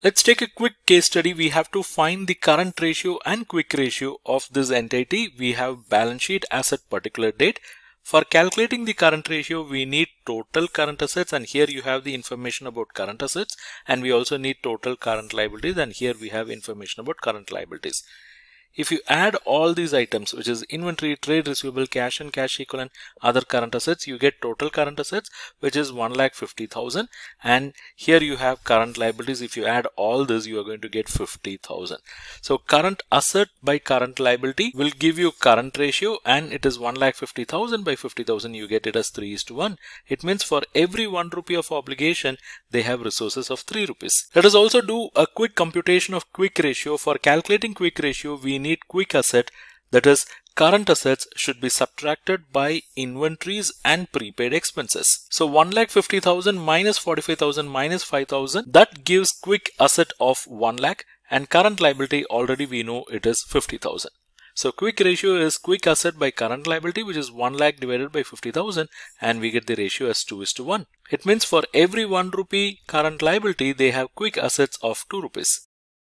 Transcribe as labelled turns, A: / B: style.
A: Let's take a quick case study. We have to find the current ratio and quick ratio of this entity. We have balance sheet as asset particular date. For calculating the current ratio, we need total current assets and here you have the information about current assets and we also need total current liabilities and here we have information about current liabilities. If you add all these items, which is inventory, trade receivable, cash and cash equivalent, other current assets, you get total current assets, which is 1,50,000. And here you have current liabilities. If you add all this, you are going to get 50,000. So current asset by current liability will give you current ratio and it is 1,50,000 by 50,000. You get it as 3 is to 1. It means for every 1 rupee of obligation, they have resources of 3 rupees. Let us also do a quick computation of quick ratio. For calculating quick ratio, we need quick asset that is current assets should be subtracted by inventories and prepaid expenses. So 1,50,000 minus 45,000 minus 5,000 that gives quick asset of 1 lakh and current liability already we know it is 50,000. So quick ratio is quick asset by current liability which is 1 lakh divided by 50,000 and we get the ratio as 2 is to 1. It means for every 1 rupee current liability they have quick assets of 2 rupees.